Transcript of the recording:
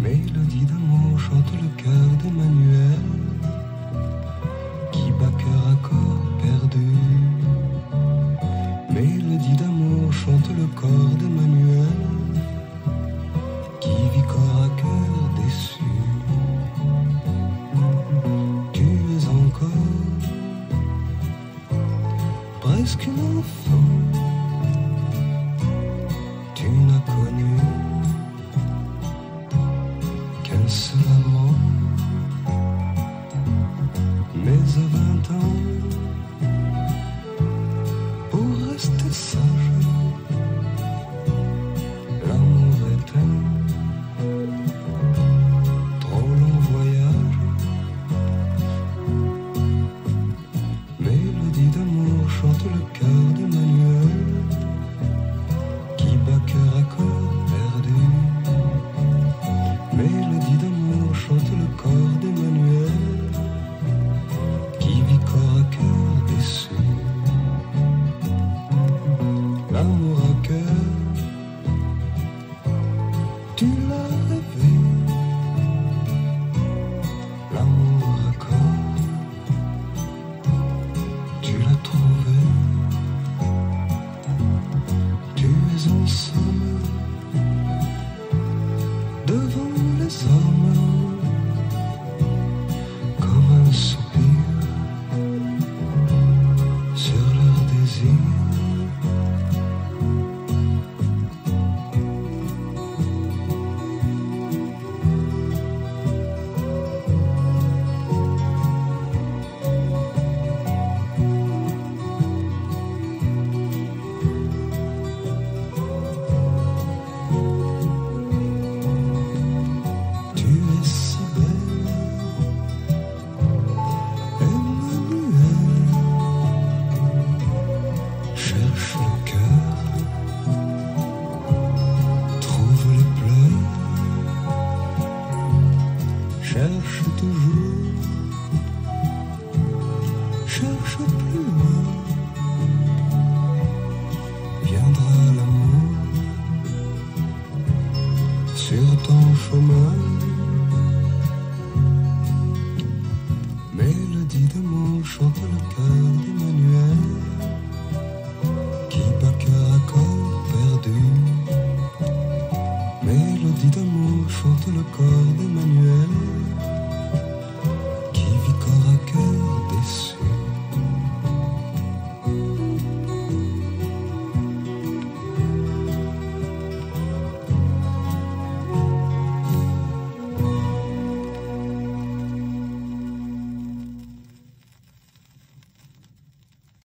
Mélodie d'amour chante le cœur d'Emmanuel qui bat cœur à corps perdu. Mélodie d'amour chante le corps d'Emmanuel qui vit corps à cœur déçu. Tu es encore presque une enfant. 什么？Tu ton chemin. Mélodie d'amour chante le cœur d'Emmanuel qui bat cœur à corps perdu. Mélodie d'amour chante le corps d'Emmanuel